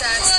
said